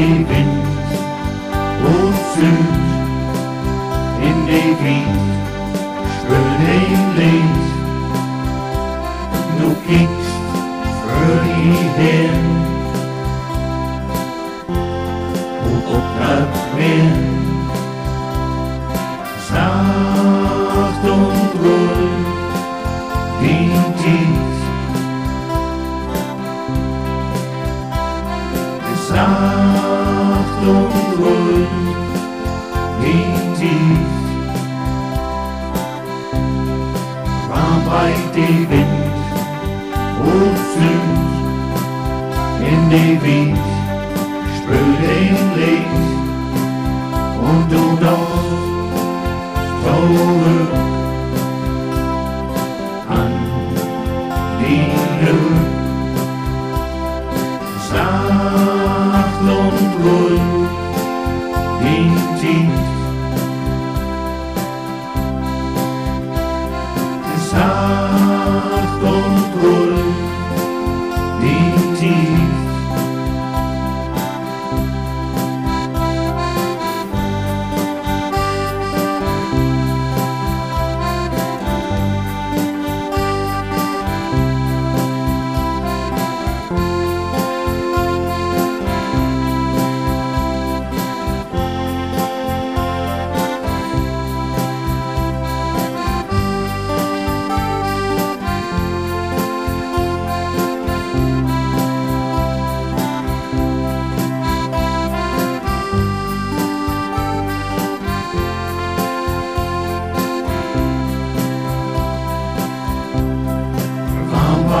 den Wind und flüht in den Wind, schön den Lied. Du gingst fröhlich hin und ob Wind. Nacht und Ruhe ging tief. Es Nacht und ruhig, wie tief. Warm weit die Wind und süß in die Wies, spül den Licht und du noch zurück an die Höhe. Sacht und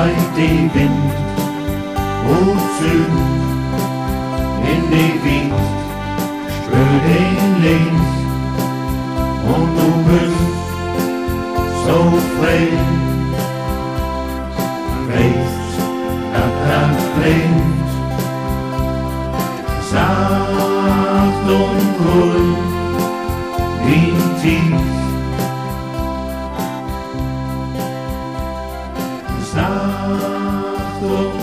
tief. weit die Wind und süß in die Wind, spür den Licht und du bist so frei. Weißt, dass er blinkt, sacht und ruhig Achtung